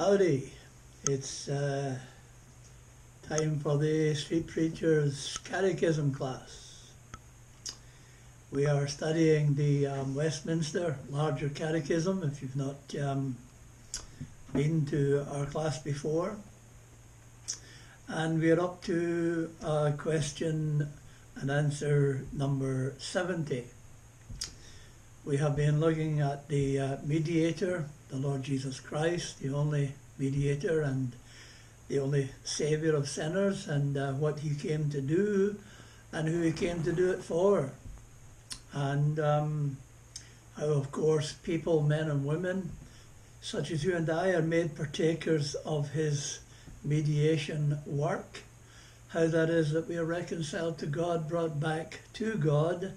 Howdy, it's uh, time for the Street Preacher's Catechism class. We are studying the um, Westminster Larger Catechism, if you've not um, been to our class before. And we're up to uh, question and answer number 70. We have been looking at the uh, mediator, the Lord Jesus Christ, the only mediator and the only saviour of sinners, and uh, what he came to do and who he came to do it for. And um, how, of course, people, men and women, such as you and I, are made partakers of his mediation work. How that is that we are reconciled to God, brought back to God,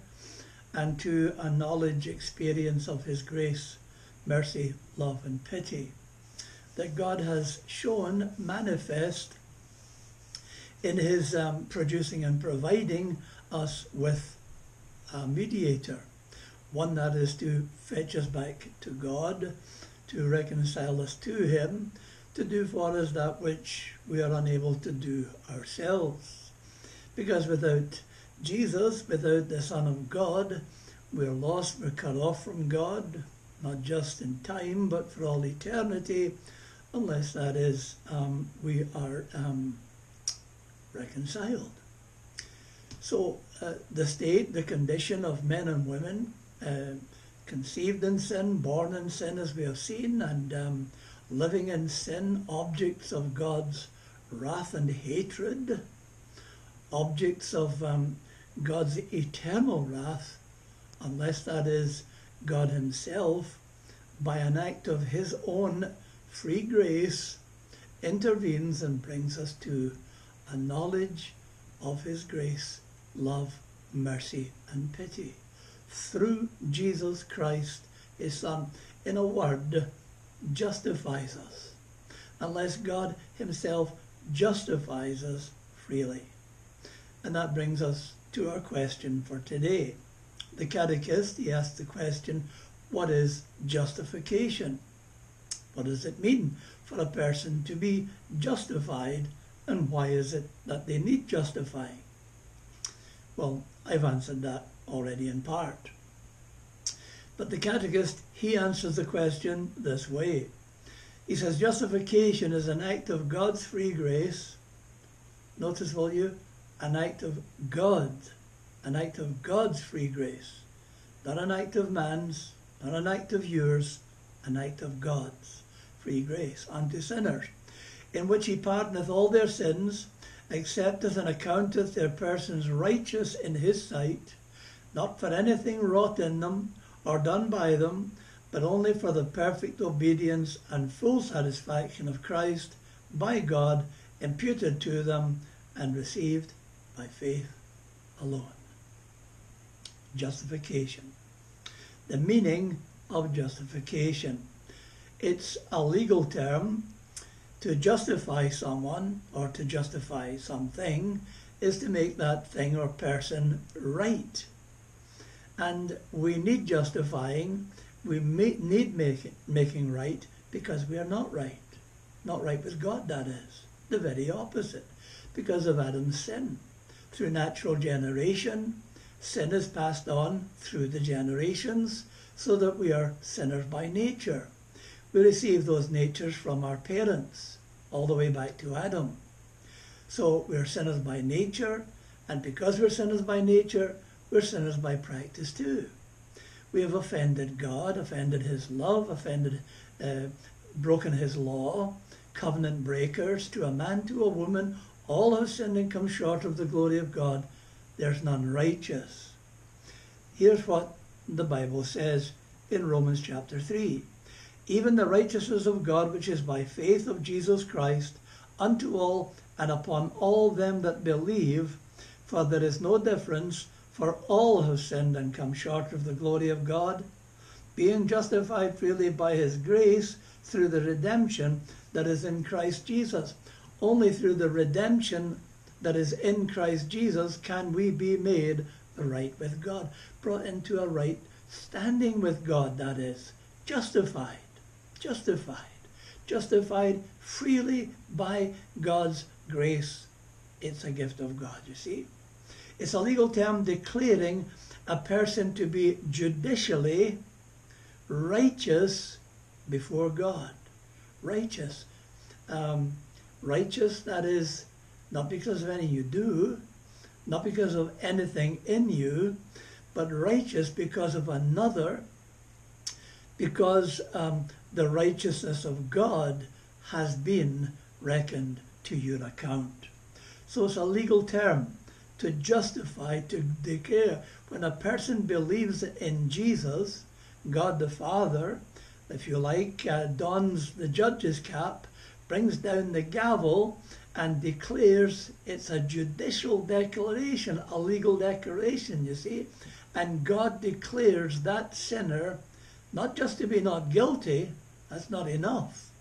and to a knowledge, experience of his grace, mercy, love, and pity that God has shown manifest in his um, producing and providing us with a mediator, one that is to fetch us back to God, to reconcile us to him, to do for us that which we are unable to do ourselves. Because without Jesus, without the Son of God, we're lost, we're cut off from God, not just in time, but for all eternity, unless that is um, we are um, reconciled. So uh, the state, the condition of men and women, uh, conceived in sin, born in sin, as we have seen, and um, living in sin, objects of God's wrath and hatred, objects of um, God's eternal wrath, unless that is God Himself, by an act of His own free grace, intervenes and brings us to a knowledge of His grace, love, mercy, and pity through Jesus Christ, His Son. In a word, justifies us, unless God Himself justifies us freely. And that brings us to our question for today. The catechist, he asks the question, what is justification? What does it mean for a person to be justified and why is it that they need justifying? Well, I've answered that already in part. But the catechist, he answers the question this way. He says justification is an act of God's free grace. Notice, will you? An act of God. An act of God's free grace. Not an act of man's, not an act of yours, an act of God's free grace unto sinners, in which he pardoneth all their sins, accepteth and accounteth their persons righteous in his sight, not for anything wrought in them, or done by them, but only for the perfect obedience and full satisfaction of Christ by God imputed to them and received by faith alone. Justification. The meaning of justification. It's a legal term. To justify someone or to justify something is to make that thing or person right. And we need justifying, we need make, making right because we are not right. Not right with God, that is. The very opposite. Because of Adam's sin. Through natural generation, sin is passed on through the generations so that we are sinners by nature. We receive those natures from our parents, all the way back to Adam. So we're sinners by nature, and because we're sinners by nature, we're sinners by practice too. We have offended God, offended His love, offended, uh, broken His law, covenant breakers to a man, to a woman. All have sinned and come short of the glory of God. There's none righteous. Here's what the Bible says in Romans chapter 3. Even the righteousness of God, which is by faith of Jesus Christ, unto all and upon all them that believe, for there is no difference, for all have sinned and come short of the glory of God, being justified freely by his grace through the redemption that is in Christ Jesus. Only through the redemption that is in Christ Jesus can we be made right with God, brought into a right standing with God, that is, justified, justified. justified freely by God's grace. It's a gift of God, you see. It's a legal term declaring a person to be judicially righteous before God. Righteous. Um, righteous, that is, not because of anything you do, not because of anything in you, but righteous because of another, because um, the righteousness of God has been reckoned to your account. So it's a legal term to justify, to declare. When a person believes in Jesus, God the Father, if you like, uh, dons the judge's cap, brings down the gavel, and declares it's a judicial declaration, a legal declaration, you see. And God declares that sinner not just to be not guilty, that's not enough,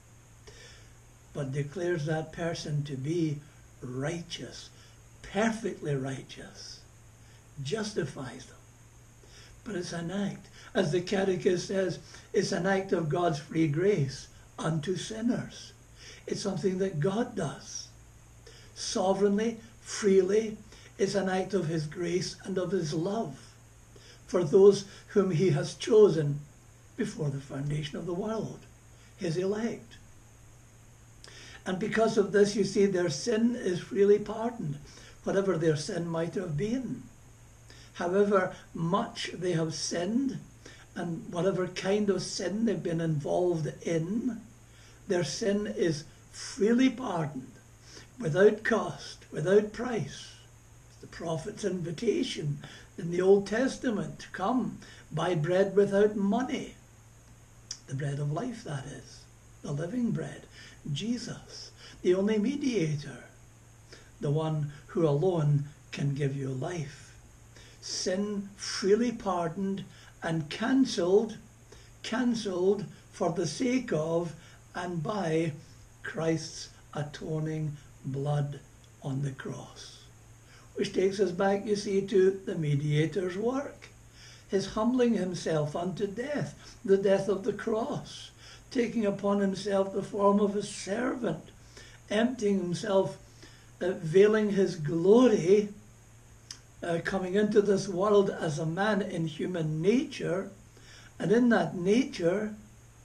but declares that person to be righteous, perfectly righteous, justifies them. But it's an act. As the Catechist says, it's an act of God's free grace unto sinners. It's something that God does sovereignly, freely. It's an act of his grace and of his love for those whom he has chosen before the foundation of the world, his elect. And because of this, you see, their sin is freely pardoned, whatever their sin might have been. However much they have sinned, and whatever kind of sin they've been involved in, their sin is freely pardoned without cost, without price. It's the prophet's invitation in the Old Testament come, buy bread without money. The bread of life, that is, the living bread. Jesus, the only mediator, the one who alone can give you life. Sin freely pardoned and cancelled, cancelled for the sake of and by Christ's atoning blood on the cross. Which takes us back, you see, to the mediator's work. His humbling himself unto death, the death of the cross, taking upon himself the form of a servant, emptying himself, uh, veiling his glory, uh, coming into this world as a man in human nature, and in that nature,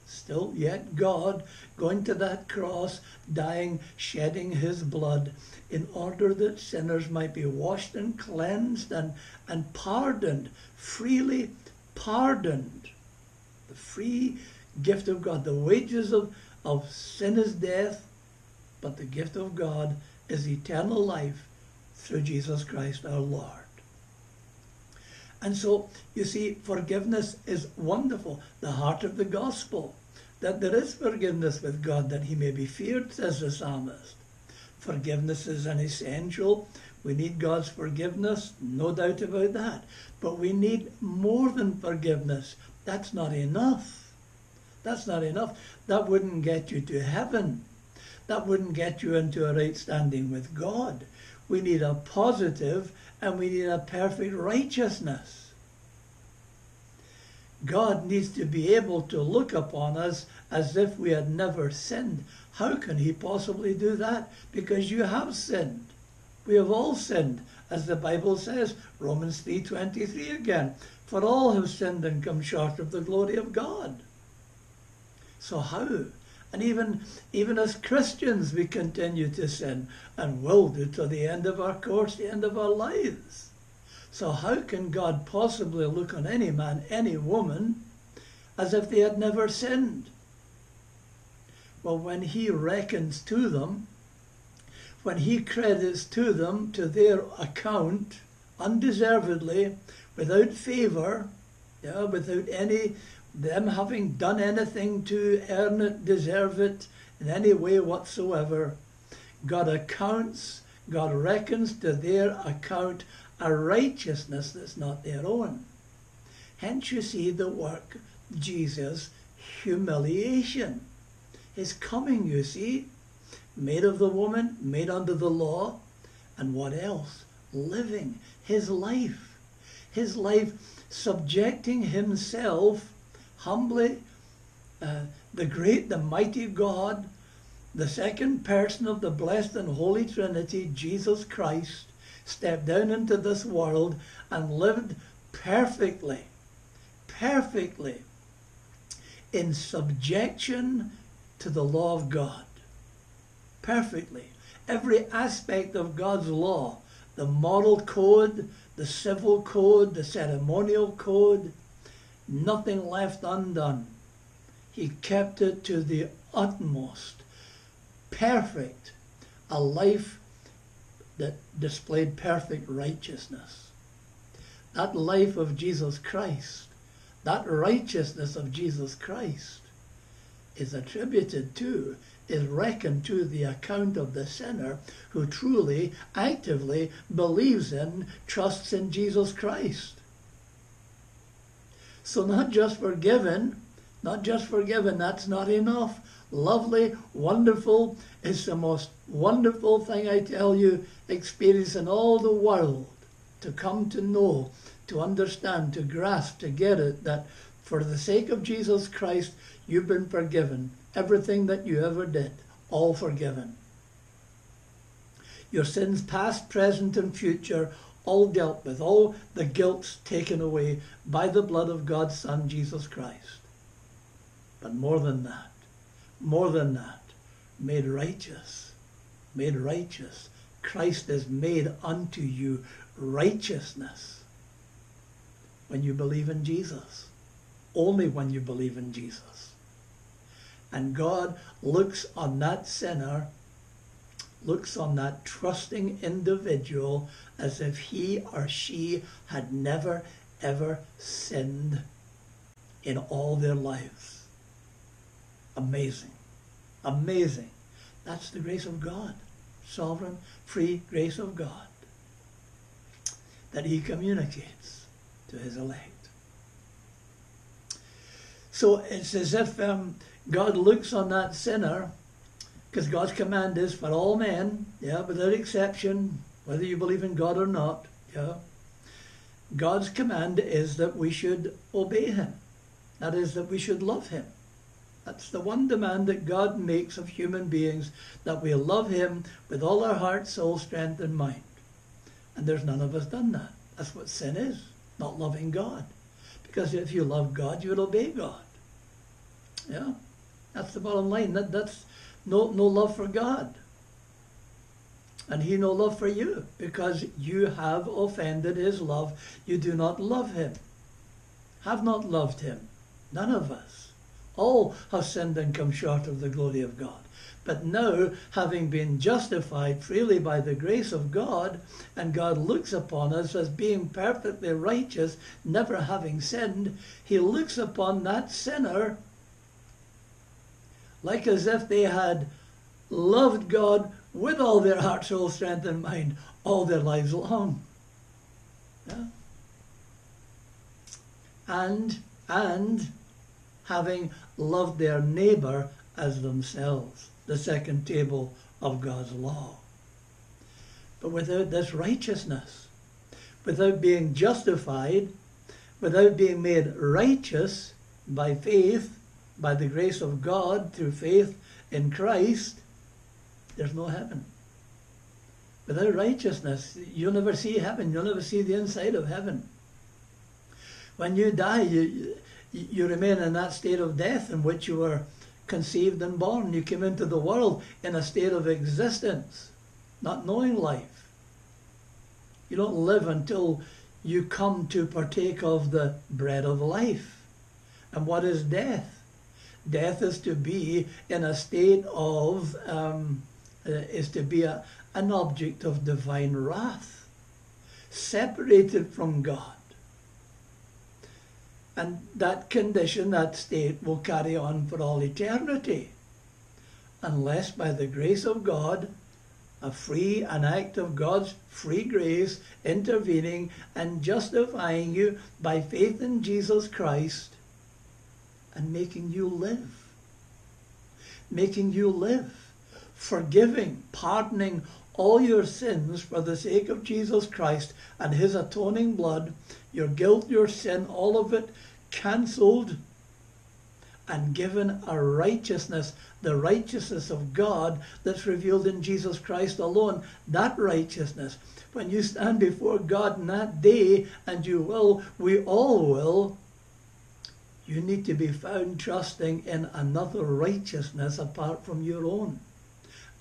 still yet God, going to that cross, dying, shedding his blood, in order that sinners might be washed and cleansed and, and pardoned, freely pardoned. The free gift of God. The wages of, of sin is death, but the gift of God is eternal life through Jesus Christ our Lord. And so, you see, forgiveness is wonderful. The heart of the gospel, that there is forgiveness with God, that he may be feared, says the psalmist. Forgiveness is an essential. We need God's forgiveness, no doubt about that. But we need more than forgiveness. That's not enough. That's not enough. That wouldn't get you to heaven. That wouldn't get you into a right standing with God. We need a positive and we need a perfect righteousness. God needs to be able to look upon us as if we had never sinned. How can he possibly do that? Because you have sinned. We have all sinned, as the Bible says, Romans 3.23 again. For all have sinned and come short of the glory of God. So how? And even, even as Christians, we continue to sin and will do to the end of our course, the end of our lives. So how can God possibly look on any man, any woman, as if they had never sinned? Well, when he reckons to them, when he credits to them, to their account, undeservedly, without favour, yeah, without any them having done anything to earn it, deserve it, in any way whatsoever. God accounts, God reckons to their account a righteousness that's not their own. Hence you see the work, Jesus' humiliation. His coming, you see, made of the woman, made under the law, and what else? Living his life. His life subjecting himself humbly uh, the great, the mighty God, the second person of the blessed and holy Trinity, Jesus Christ, stepped down into this world and lived perfectly, perfectly in subjection to the law of God. Perfectly. Every aspect of God's law, the moral code, the civil code, the ceremonial code, nothing left undone. He kept it to the utmost perfect, a life that displayed perfect righteousness. That life of Jesus Christ, that righteousness of Jesus Christ, is attributed to, is reckoned to the account of the sinner who truly, actively believes in, trusts in Jesus Christ. So, not just forgiven, not just forgiven, that's not enough lovely, wonderful. It's the most wonderful thing I tell you, experience in all the world to come to know, to understand, to grasp, to get it that for the sake of Jesus Christ, you've been forgiven. Everything that you ever did, all forgiven. Your sins, past, present, and future, all dealt with, all the guilt's taken away by the blood of God's Son, Jesus Christ. But more than that, more than that, made righteous. Made righteous. Christ is made unto you righteousness when you believe in Jesus. Only when you believe in Jesus. And God looks on that sinner, looks on that trusting individual as if he or she had never, ever sinned in all their lives. Amazing. Amazing. That's the grace of God. Sovereign, free grace of God that he communicates to his elect. So it's as if um, God looks on that sinner, because God's command is for all men, yeah, without exception, whether you believe in God or not, yeah. God's command is that we should obey him. That is, that we should love him. That's the one demand that God makes of human beings, that we love him with all our heart, soul, strength, and mind. And there's none of us done that. That's what sin is, not loving God. Because if you love God, you would obey God. Yeah, that's the bottom line. That, that's no, no love for God. And he no love for you because you have offended his love. You do not love him. Have not loved him. None of us. All have sinned and come short of the glory of God. But now, having been justified freely by the grace of God, and God looks upon us as being perfectly righteous, never having sinned, he looks upon that sinner like as if they had loved God with all their heart, soul, strength, and mind all their lives long. Yeah? And, and having loved their neighbour as themselves, the second table of God's law. But without this righteousness, without being justified, without being made righteous by faith, by the grace of God through faith in Christ, there's no heaven. Without righteousness, you'll never see heaven. You'll never see the inside of heaven. When you die, you, you remain in that state of death in which you were conceived and born. You came into the world in a state of existence, not knowing life. You don't live until you come to partake of the bread of life. And what is death? Death is to be in a state of, um, uh, is to be a, an object of divine wrath, separated from God. And that condition, that state, will carry on for all eternity. Unless by the grace of God, a free, an act of God's free grace intervening and justifying you by faith in Jesus Christ and making you live. Making you live. Forgiving, pardoning all your sins for the sake of Jesus Christ and his atoning blood, your guilt, your sin, all of it cancelled and given a righteousness, the righteousness of God that's revealed in Jesus Christ alone. That righteousness. When you stand before God in that day, and you will, we all will, you need to be found trusting in another righteousness apart from your own.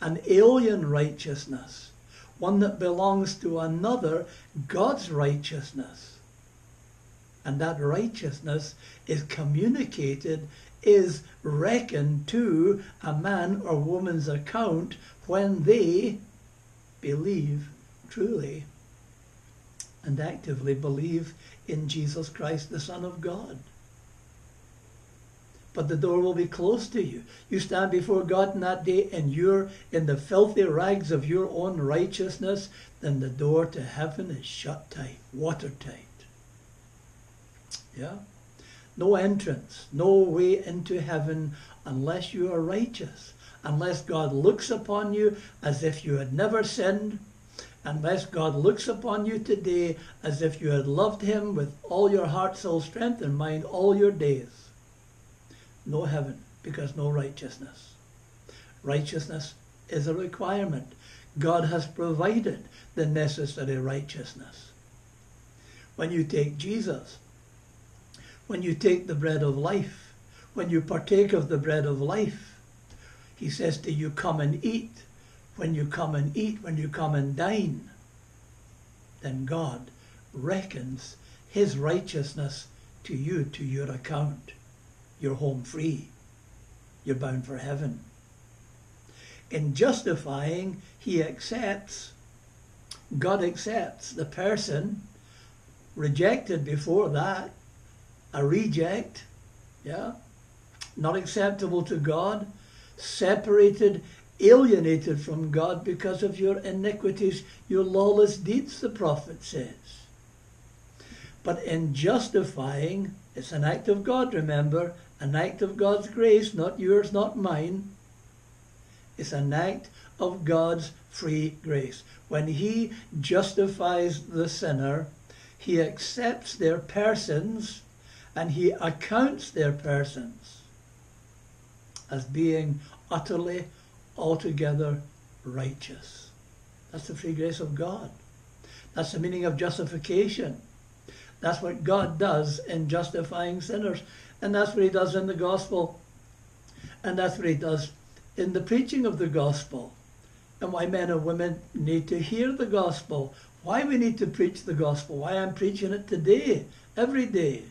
An alien righteousness, one that belongs to another, God's righteousness. And that righteousness is communicated is reckoned to a man or woman's account when they believe truly and actively believe in Jesus Christ, the Son of God. But the door will be closed to you. You stand before God in that day and you're in the filthy rags of your own righteousness, then the door to heaven is shut tight, watertight. Yeah? no entrance, no way into heaven unless you are righteous, unless God looks upon you as if you had never sinned, unless God looks upon you today as if you had loved him with all your heart, soul, strength, and mind all your days. No heaven, because no righteousness. Righteousness is a requirement. God has provided the necessary righteousness. When you take Jesus, when you take the bread of life, when you partake of the bread of life. He says to you, come and eat. When you come and eat, when you come and dine, then God reckons his righteousness to you, to your account. You're home free. You're bound for heaven. In justifying, he accepts, God accepts the person rejected before that a reject, yeah, not acceptable to God, separated, alienated from God because of your iniquities, your lawless deeds, the prophet says. But in justifying, it's an act of God, remember, an act of God's grace, not yours, not mine. It's an act of God's free grace. When He justifies the sinner, He accepts their persons and he accounts their persons as being utterly, altogether righteous. That's the free grace of God. That's the meaning of justification. That's what God does in justifying sinners. And that's what he does in the gospel. And that's what he does in the preaching of the gospel. And why men and women need to hear the gospel. Why we need to preach the gospel. Why I'm preaching it today, every day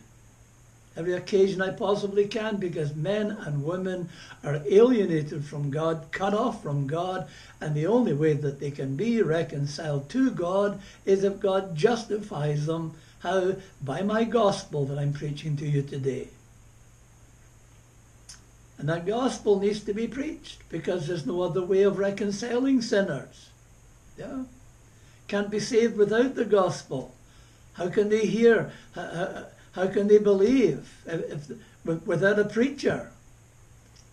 every occasion I possibly can because men and women are alienated from God, cut off from God, and the only way that they can be reconciled to God is if God justifies them. How? By my gospel that I'm preaching to you today. And that gospel needs to be preached because there's no other way of reconciling sinners. Yeah? Can't be saved without the gospel. How can they hear? How can they believe if, if, without a preacher?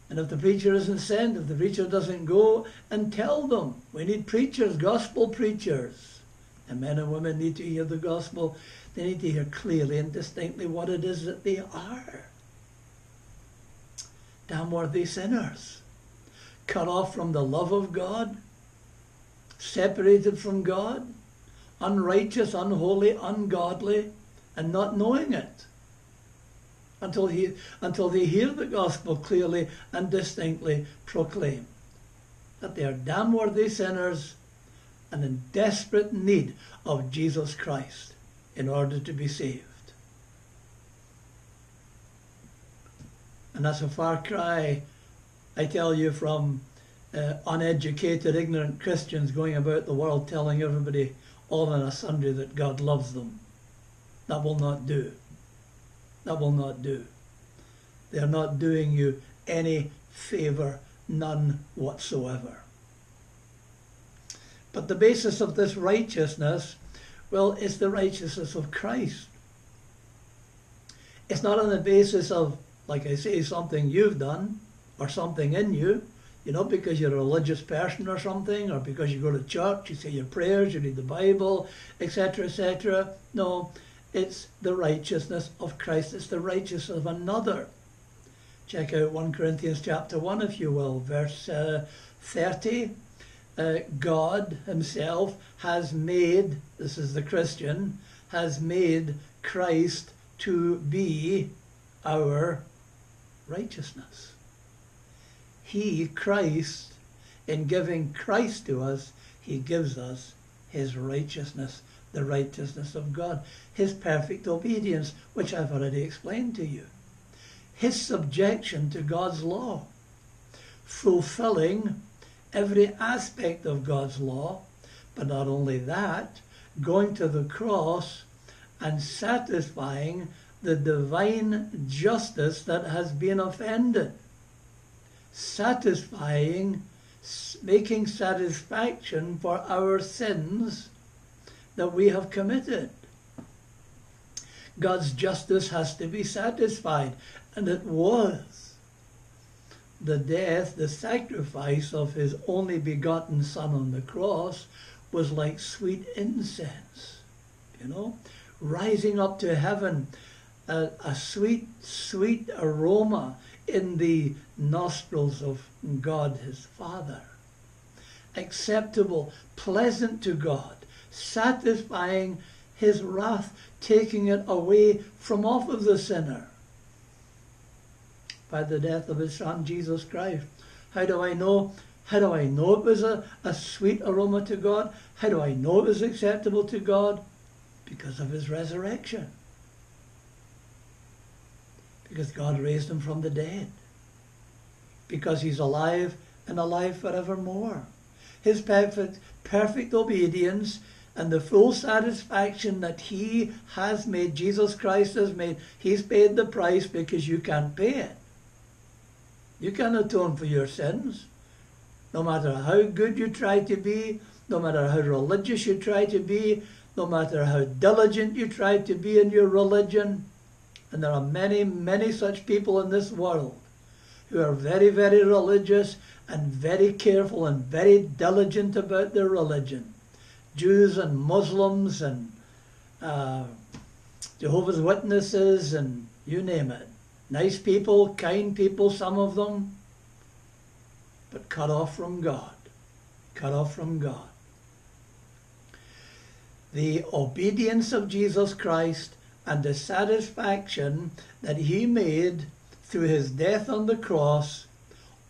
And if the preacher isn't sent, if the preacher doesn't go and tell them, we need preachers, gospel preachers. And men and women need to hear the gospel. They need to hear clearly and distinctly what it is that they are. Damn worthy sinners, cut off from the love of God, separated from God, unrighteous, unholy, ungodly, and not knowing it until, he, until they hear the gospel clearly and distinctly proclaimed. That they are damn worthy sinners and in desperate need of Jesus Christ in order to be saved. And that's a far cry, I tell you, from uh, uneducated, ignorant Christians going about the world telling everybody all on a Sunday that God loves them. That will not do. That will not do. They're not doing you any favour, none whatsoever. But the basis of this righteousness, well, it's the righteousness of Christ. It's not on the basis of, like I say, something you've done or something in you, you know, because you're a religious person or something, or because you go to church, you say your prayers, you read the Bible, etc., etc. No, it's the righteousness of Christ. It's the righteousness of another. Check out 1 Corinthians chapter 1, if you will, verse uh, 30. Uh, God Himself has made, this is the Christian, has made Christ to be our righteousness. He, Christ, in giving Christ to us, He gives us His righteousness, the righteousness of God, His perfect obedience, which I've already explained to you, His subjection to God's law, fulfilling every aspect of God's law, but not only that, going to the cross and satisfying the divine justice that has been offended, satisfying, making satisfaction for our sins that we have committed. God's justice has to be satisfied, and it was. The death, the sacrifice of his only begotten Son on the cross was like sweet incense, you know, rising up to heaven, a, a sweet, sweet aroma in the nostrils of God his Father. Acceptable, pleasant to God, satisfying his wrath, taking it away from off of the sinner by the death of his son Jesus Christ. How do I know? How do I know it was a, a sweet aroma to God? How do I know it was acceptable to God? Because of his resurrection. Because God raised him from the dead. Because he's alive and alive forevermore. His perfect, perfect obedience and the full satisfaction that he has made, Jesus Christ has made, he's paid the price because you can't pay it. You can atone for your sins. No matter how good you try to be, no matter how religious you try to be, no matter how diligent you try to be in your religion, and there are many, many such people in this world who are very, very religious and very careful and very diligent about their religion. Jews and Muslims and uh, Jehovah's Witnesses and you name it. Nice people, kind people, some of them, but cut off from God. Cut off from God. The obedience of Jesus Christ and the satisfaction that he made through his death on the cross,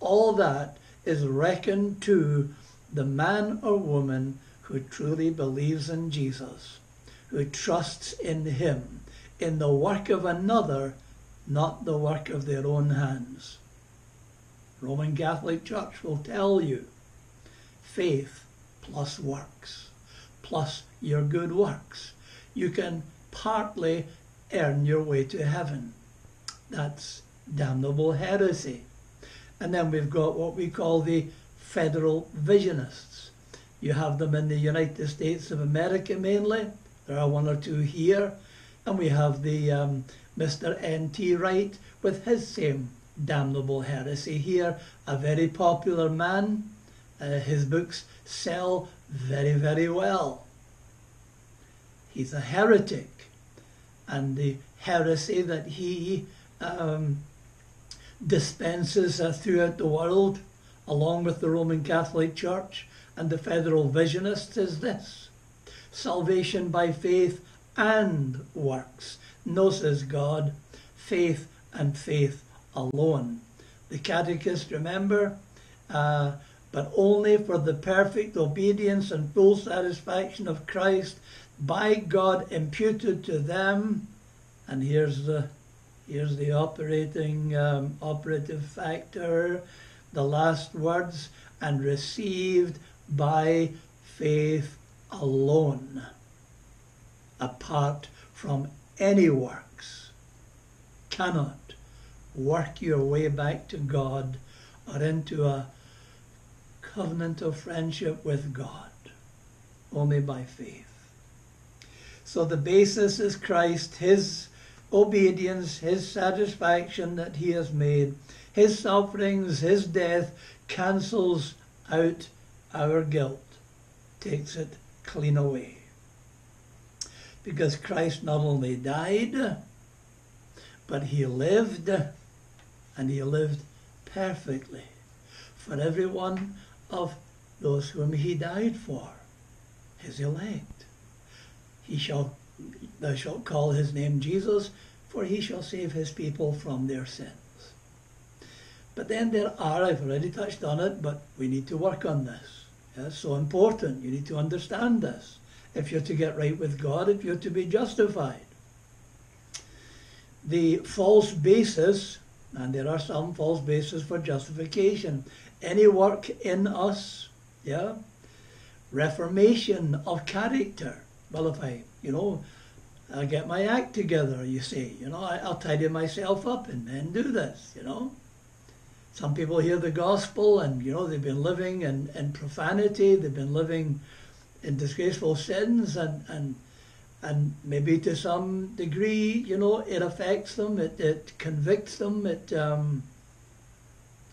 all that is reckoned to the man or woman who truly believes in Jesus, who trusts in him, in the work of another, not the work of their own hands. Roman Catholic Church will tell you faith plus works, plus your good works. You can partly earn your way to heaven. That's damnable heresy. And then we've got what we call the federal visionists. You have them in the United States of America mainly. There are one or two here. And we have the um, Mr. N.T. Wright with his same damnable heresy here. A very popular man. Uh, his books sell very, very well. He's a heretic. And the heresy that he um, dispenses uh, throughout the world, along with the Roman Catholic Church and the Federal Visionists, is this salvation by faith and works. No, says God, faith and faith alone. The Catechist, remember, uh, but only for the perfect obedience and full satisfaction of Christ by God imputed to them. And here's the here's the operating um, operative factor, the last words, and received by faith alone, apart from any works. Cannot work your way back to God or into a covenant of friendship with God, only by faith. So the basis is Christ, His obedience, His satisfaction that He has made, His sufferings, His death cancels out our guilt, takes it clean away. Because Christ not only died, but He lived and he lived perfectly for every one of those whom he died for, his elect. He shall, thou shalt call his name Jesus, for he shall save his people from their sins. But then there are, I've already touched on it, but we need to work on this. It's so important. You need to understand this. If you're to get right with God, if you're to be justified. The false basis, and there are some false bases for justification. Any work in us, yeah, reformation of character. Well, if I, you know, I'll get my act together, you see, you know, I, will tidy myself up and then do this, you know. Some people hear the gospel and, you know, they've been living in, in profanity, they've been living in disgraceful sins and, and, and maybe to some degree, you know, it affects them, it, it convicts them, it, um,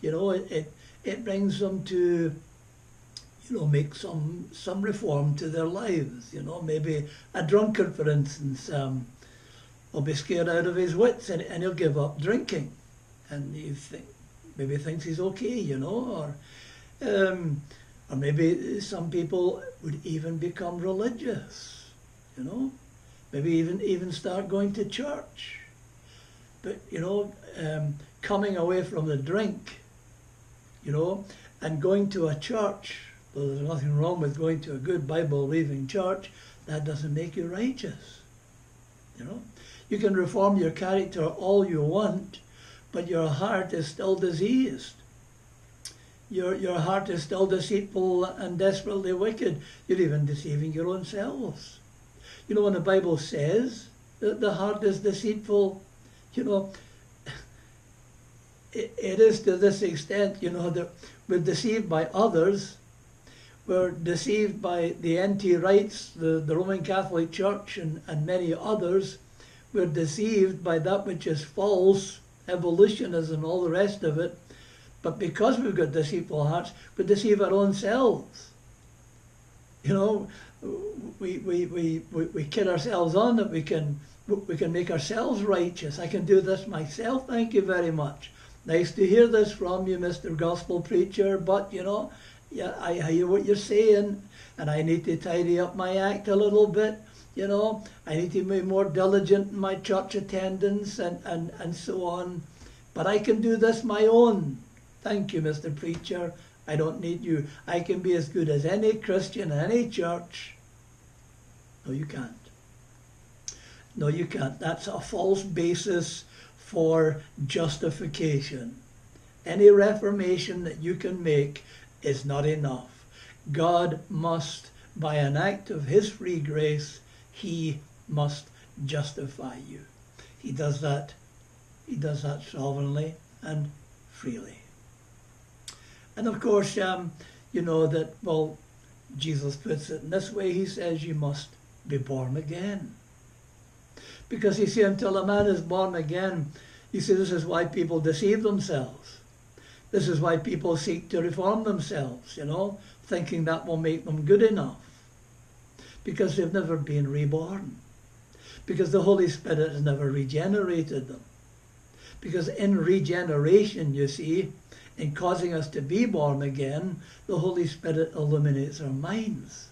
you know, it, it, it brings them to, you know, make some some reform to their lives. You know, maybe a drunkard, for instance, um, will be scared out of his wits and, and he'll give up drinking, and you think maybe thinks he's okay, you know, or um, or maybe some people would even become religious, you know, maybe even even start going to church, but you know, um, coming away from the drink, you know, and going to a church. Though there's nothing wrong with going to a good Bible-believing church, that doesn't make you righteous. You know, you can reform your character all you want, but your heart is still diseased. Your, your heart is still deceitful and desperately wicked. You're even deceiving your own selves. You know, when the Bible says that the heart is deceitful, you know, it, it is to this extent, you know, that we're deceived by others. We're deceived by the N.T. Wrights, the, the Roman Catholic Church and, and many others. We're deceived by that which is false evolutionism, all the rest of it. But because we've got deceitful hearts, we deceive our own selves. You know, we, we, we, we, we kid ourselves on that we can, we can make ourselves righteous. I can do this myself, thank you very much. Nice to hear this from you, Mr. Gospel Preacher, but you know, yeah, I hear what you're saying, and I need to tidy up my act a little bit you know, I need to be more diligent in my church attendance and, and, and so on. But I can do this my own. Thank you, Mr. Preacher. I don't need you. I can be as good as any Christian in any church. No, you can't. No, you can't. That's a false basis for justification. Any reformation that you can make is not enough. God must, by an act of His free grace, he must justify you. He does that. He does that sovereignly and freely. And of course, um, you know that, well, Jesus puts it in this way. He says you must be born again. Because you see, until a man is born again, you see, this is why people deceive themselves. This is why people seek to reform themselves, you know, thinking that will make them good enough because they've never been reborn. Because the Holy Spirit has never regenerated them. Because in regeneration, you see, in causing us to be born again, the Holy Spirit illuminates our minds.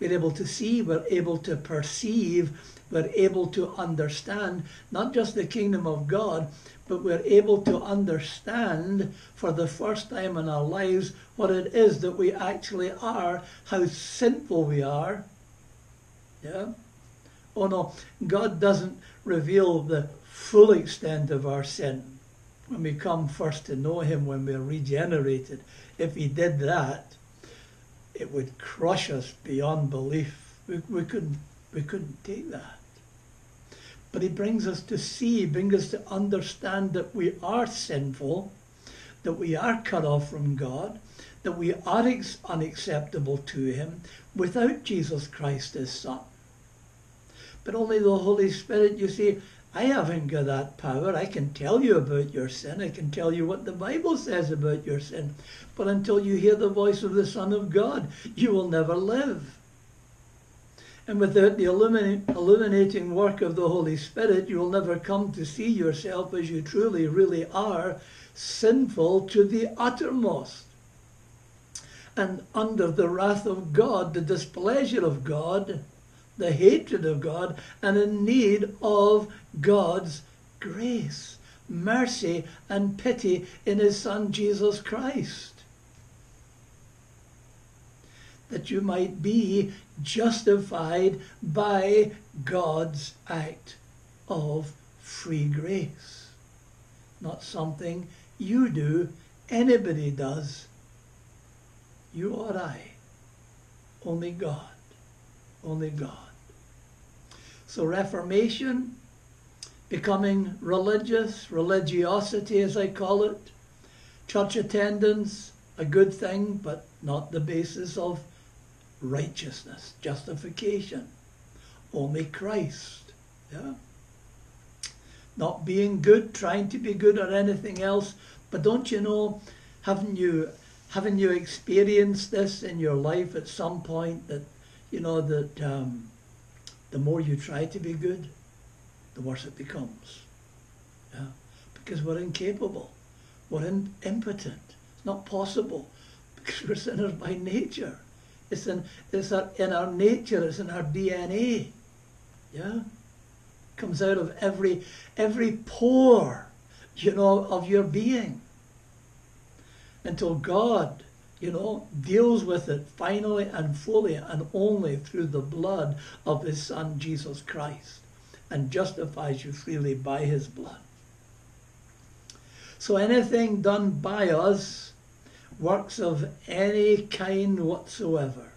We're able to see, we're able to perceive, we're able to understand not just the kingdom of God, but we're able to understand for the first time in our lives what it is that we actually are, how sinful we are. Yeah? Oh no, God doesn't reveal the full extent of our sin when we come first to know Him, when we're regenerated. If He did that, it would crush us beyond belief. We, we, couldn't, we couldn't take that. But he brings us to see, brings us to understand that we are sinful, that we are cut off from God, that we are unacceptable to him without Jesus Christ his Son. But only the Holy Spirit, you see, I haven't got that power. I can tell you about your sin. I can tell you what the Bible says about your sin. But until you hear the voice of the Son of God, you will never live. And without the illuminating work of the Holy Spirit, you will never come to see yourself as you truly, really are, sinful to the uttermost. And under the wrath of God, the displeasure of God, the hatred of God, and in need of God's grace, mercy, and pity in His Son Jesus Christ. That you might be justified by God's act of free grace. Not something you do, anybody does. You or I. Only God. Only God. So Reformation, becoming religious, religiosity as I call it, church attendance, a good thing, but not the basis of righteousness, justification. Only Christ. Yeah? Not being good, trying to be good or anything else. But don't you know, haven't you haven't you experienced this in your life at some point that you know that um, the more you try to be good, the worse it becomes. Yeah? Because we're incapable. We're in, impotent. It's not possible because we're sinners by nature. It's in, it's our, in our nature, it's in our DNA. Yeah? Comes out of every, every pore, you know, of your being. Until God, you know, deals with it finally and fully and only through the blood of his Son, Jesus Christ, and justifies you freely by his blood. So anything done by us works of any kind whatsoever,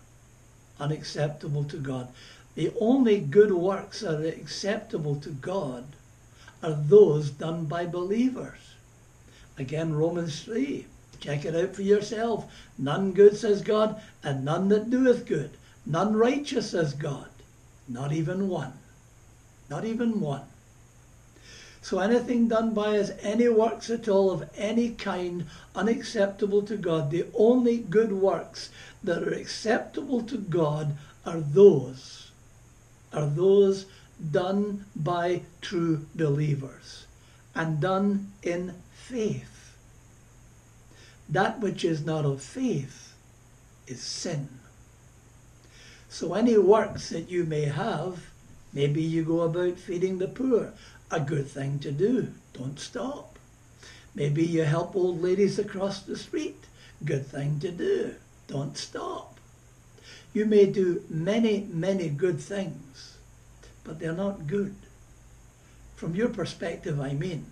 unacceptable to God. The only good works that are acceptable to God are those done by believers. Again, Romans 3. Check it out for yourself. None good, says God, and none that doeth good. None righteous, says God. Not even one. Not even one. So anything done by us, any works at all of any kind, unacceptable to God, the only good works that are acceptable to God are those, are those done by true believers and done in faith. That which is not of faith is sin. So any works that you may have, maybe you go about feeding the poor, a good thing to do. Don't stop. Maybe you help old ladies across the street. Good thing to do. Don't stop. You may do many, many good things, but they're not good. From your perspective, I mean.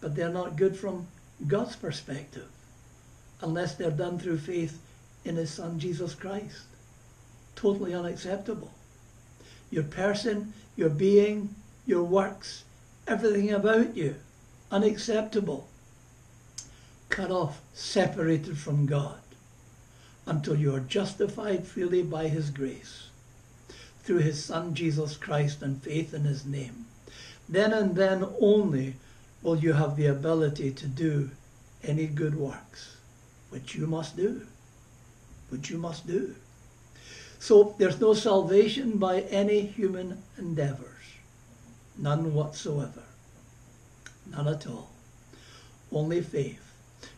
But they're not good from God's perspective, unless they're done through faith in His Son, Jesus Christ. Totally unacceptable. Your person, your being, your works, everything about you, unacceptable, cut off, separated from God, until you are justified freely by His grace, through His Son Jesus Christ and faith in His name. Then and then only will you have the ability to do any good works, which you must do, which you must do. So there's no salvation by any human endeavors. None whatsoever. None at all. Only faith.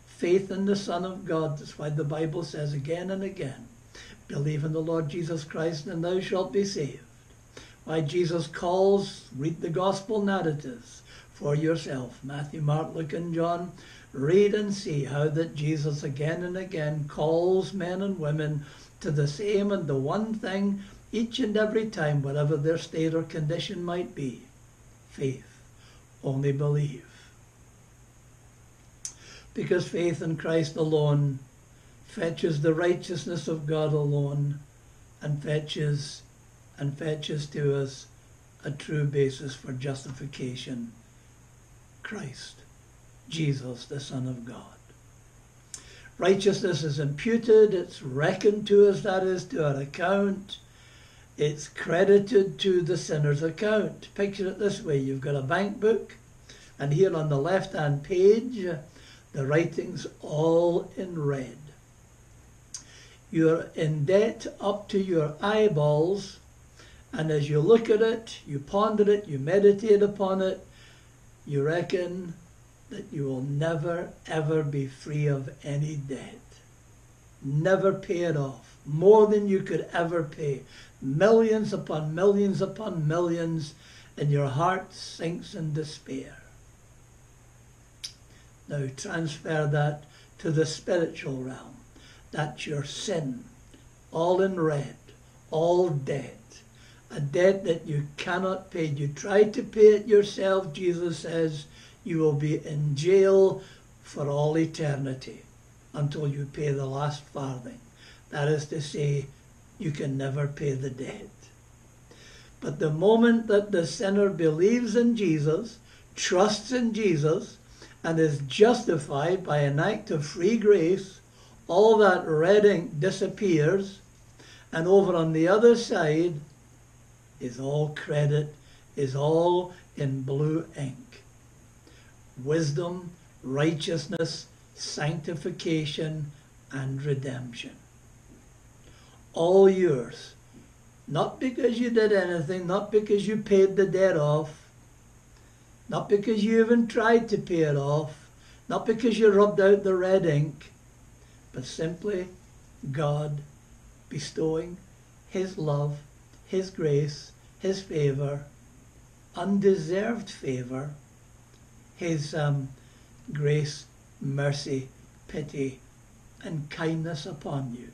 Faith in the Son of God. That's why the Bible says again and again, believe in the Lord Jesus Christ and thou shalt be saved. Why Jesus calls, read the gospel narratives for yourself. Matthew, Mark, Luke, and John. Read and see how that Jesus again and again calls men and women to the same and the one thing each and every time, whatever their state or condition might be faith. Only believe. Because faith in Christ alone fetches the righteousness of God alone and fetches and fetches to us a true basis for justification. Christ, Jesus, the Son of God. Righteousness is imputed, it's reckoned to us, that is, to our account it's credited to the sinner's account. Picture it this way you've got a bank book, and here on the left hand page, the writing's all in red. You're in debt up to your eyeballs, And as you look at it, you ponder it, you meditate upon it, you reckon that you will never ever be free of any debt. Never pay it off. More than you could ever pay. Millions upon millions upon millions, and your heart sinks in despair. Now transfer that to the spiritual realm. That's your sin, all in red, all debt. A debt that you cannot pay. You try to pay it yourself, Jesus says, you will be in jail for all eternity until you pay the last farthing. That is to say, you can never pay the debt. But the moment that the sinner believes in Jesus, trusts in Jesus, and is justified by an act of free grace, all that red ink disappears, and over on the other side is all credit, is all in blue ink. Wisdom, righteousness, sanctification, and redemption. All yours. Not because you did anything, not because you paid the debt off, not because you even tried to pay it off, not because you rubbed out the red ink, but simply God bestowing His love, His grace, His favour, undeserved favour, His um, grace, mercy, pity, and kindness upon you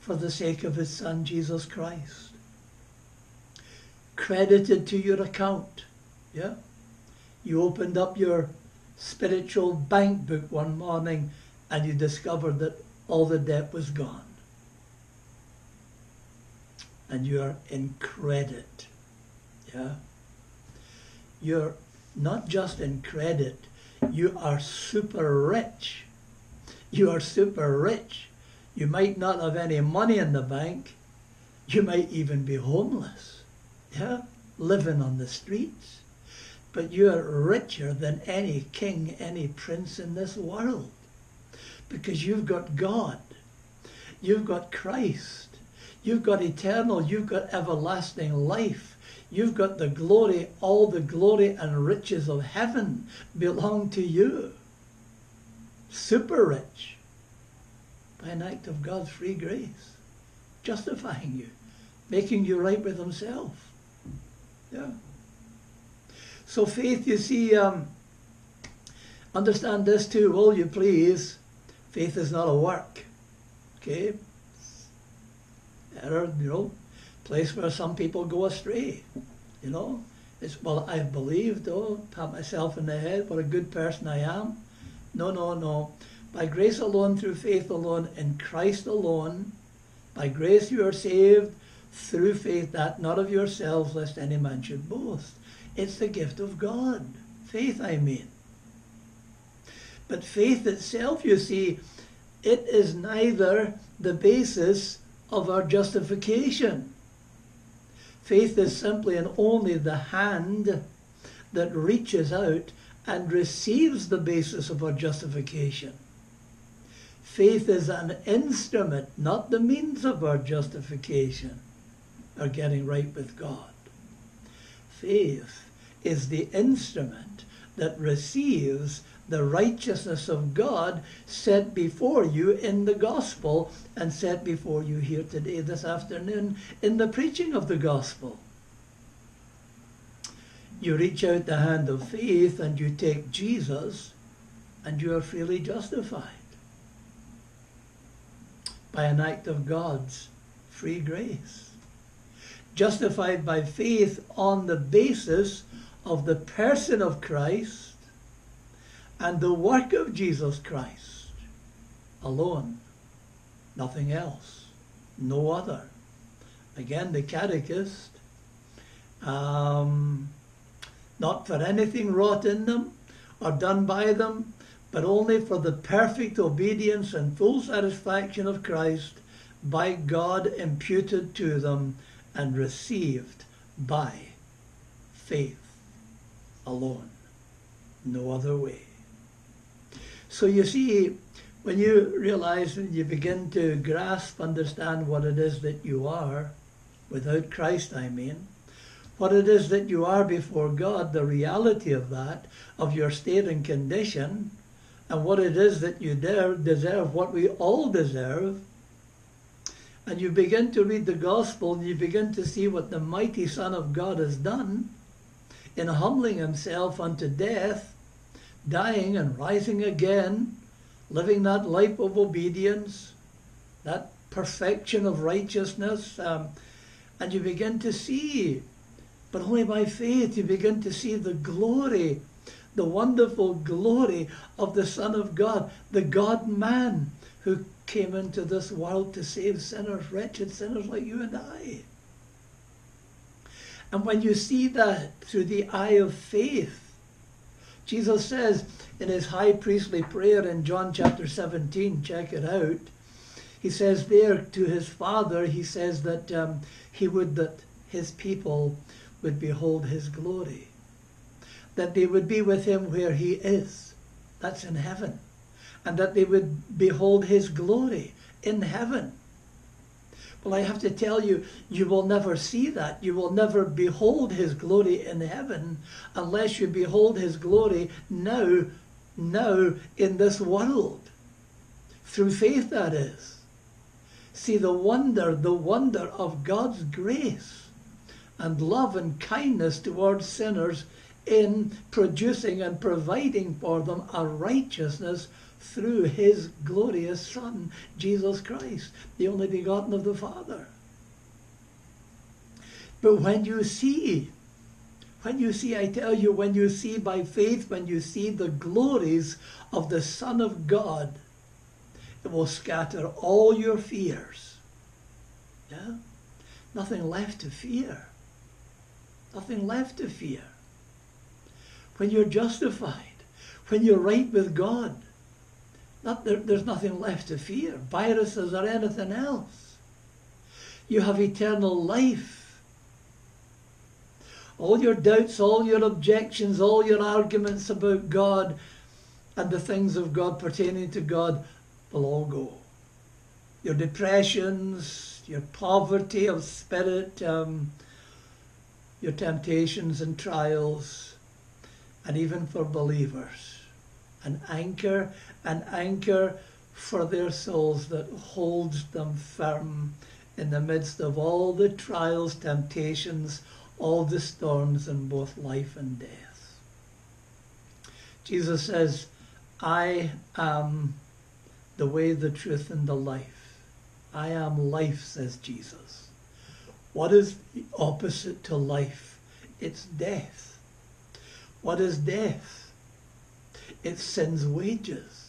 for the sake of His Son Jesus Christ. Credited to your account. Yeah? you opened up your spiritual bank book one morning and you discovered that all the debt was gone. And you're in credit. Yeah? You're not just in credit, you are super rich. You are super rich. You might not have any money in the bank. You might even be homeless. Yeah? Living on the streets but you're richer than any king, any prince in this world. Because you've got God. You've got Christ. You've got eternal. You've got everlasting life. You've got the glory, all the glory and riches of heaven belong to you. Super rich. By an act of God's free grace. Justifying you. Making you right with himself. Yeah. So faith, you see, um, understand this too, will you please? Faith is not a work. Okay? Error, you know, place where some people go astray. You know? It's well I've believed, oh, pat myself in the head, what a good person I am. No, no, no. By grace alone, through faith alone, in Christ alone, by grace you are saved, through faith that not of yourselves, lest any man should boast. It's the gift of God. Faith, I mean. But faith itself, you see, it is neither the basis of our justification. Faith is simply and only the hand that reaches out and receives the basis of our justification. Faith is an instrument, not the means of our justification, or getting right with God. Faith is the instrument that receives the righteousness of God set before you in the gospel and set before you here today, this afternoon, in the preaching of the gospel. You reach out the hand of faith and you take Jesus and you are freely justified by an act of God's free grace. Justified by faith on the basis of the person of Christ and the work of Jesus Christ alone, nothing else, no other. Again, the catechist, um, not for anything wrought in them or done by them, but only for the perfect obedience and full satisfaction of Christ by God imputed to them and received by faith alone. No other way. So you see, when you realize, when you begin to grasp, understand what it is that you are, without Christ, I mean, what it is that you are before God, the reality of that, of your state and condition, and what it is that you dare deserve, what we all deserve, and you begin to read the gospel and you begin to see what the mighty Son of God has done in humbling himself unto death, dying and rising again, living that life of obedience, that perfection of righteousness, um, and you begin to see, but only by faith, you begin to see the glory, the wonderful glory of the Son of God, the God man who came into this world to save sinners, wretched sinners like you and I. And when you see that through the eye of faith, Jesus says in his high priestly prayer in John chapter 17, check it out, he says there to his Father, he says that um, he would that his people would behold his glory, that they would be with him where he is. That's in heaven and that they would behold his glory in heaven. Well, I have to tell you, you will never see that. You will never behold his glory in heaven unless you behold his glory now, now in this world. Through faith, that is. See the wonder, the wonder of God's grace and love and kindness towards sinners in producing and providing for them a righteousness through his glorious Son, Jesus Christ, the only begotten of the Father. But when you see, when you see, I tell you, when you see by faith, when you see the glories of the Son of God, it will scatter all your fears. Yeah? Nothing left to fear. Nothing left to fear. When you're justified, when you're right with God, not, there, there's nothing left to fear, viruses or anything else. You have eternal life. All your doubts, all your objections, all your arguments about God and the things of God pertaining to God will all go. Your depressions, your poverty of spirit, um, your temptations and trials, and even for believers an anchor, an anchor for their souls that holds them firm in the midst of all the trials, temptations, all the storms in both life and death. Jesus says, I am the way, the truth, and the life. I am life, says Jesus. What is the opposite to life? It's death. What is death? It's sin's wages.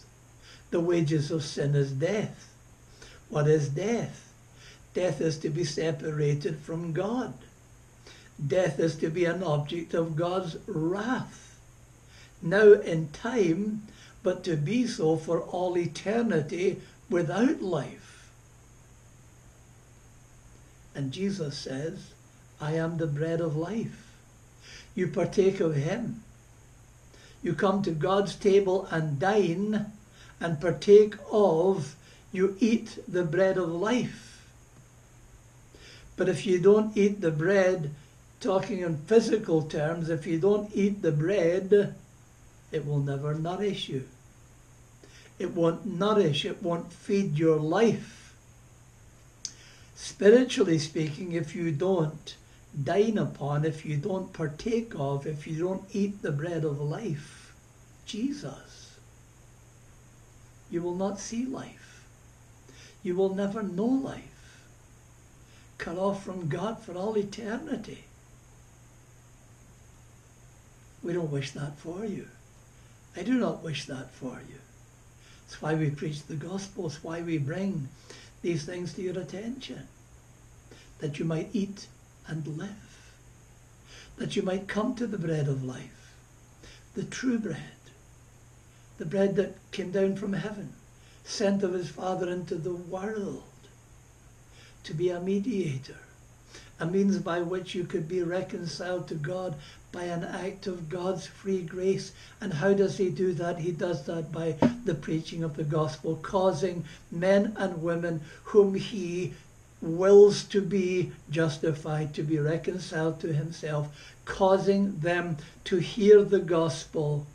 The wages of sin is death. What is death? Death is to be separated from God. Death is to be an object of God's wrath. Now in time, but to be so for all eternity without life. And Jesus says, I am the bread of life. You partake of him you come to God's table and dine and partake of, you eat the bread of life. But if you don't eat the bread, talking in physical terms, if you don't eat the bread, it will never nourish you. It won't nourish, it won't feed your life. Spiritually speaking, if you don't dine upon, if you don't partake of, if you don't eat the bread of life, Jesus, you will not see life. You will never know life. Cut off from God for all eternity. We don't wish that for you. I do not wish that for you. It's why we preach the gospel. It's why we bring these things to your attention. That you might eat and live, that you might come to the bread of life, the true bread, the bread that came down from heaven, sent of his Father into the world to be a mediator, a means by which you could be reconciled to God by an act of God's free grace. And how does he do that? He does that by the preaching of the gospel, causing men and women whom he wills to be justified, to be reconciled to himself, causing them to hear the gospel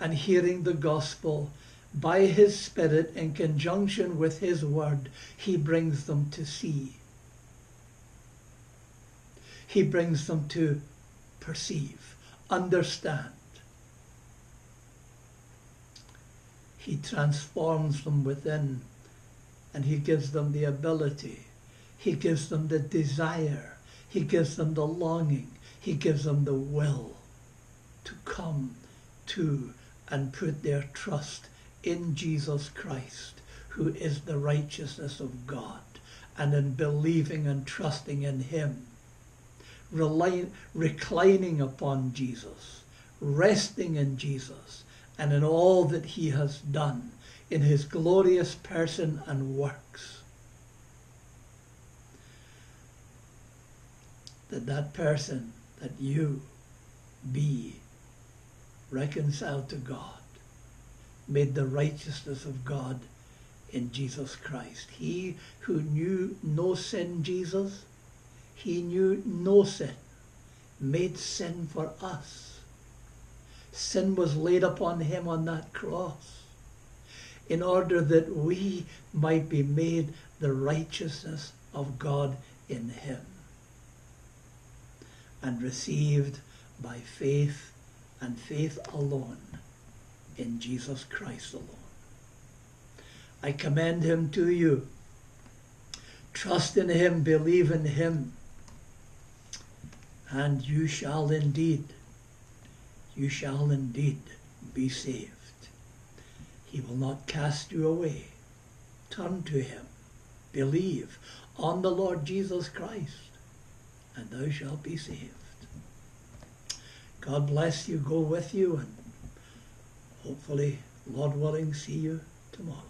and hearing the gospel by his Spirit in conjunction with his word, he brings them to see. He brings them to perceive, understand. He transforms them within and he gives them the ability. He gives them the desire. He gives them the longing. He gives them the will to come to and put their trust in Jesus Christ, who is the righteousness of God, and in believing and trusting in Him, reclining upon Jesus, resting in Jesus, and in all that He has done in His glorious person and works. That that person, that you, be reconciled to God made the righteousness of God in Jesus Christ. He who knew no sin, Jesus, he knew no sin, made sin for us. Sin was laid upon him on that cross in order that we might be made the righteousness of God in him and received by faith and faith alone in Jesus Christ alone. I commend him to you. Trust in him, believe in him, and you shall indeed, you shall indeed be saved. He will not cast you away. Turn to him. Believe on the Lord Jesus Christ, and thou shalt be saved. God bless you, go with you, and hopefully, Lord willing, see you tomorrow.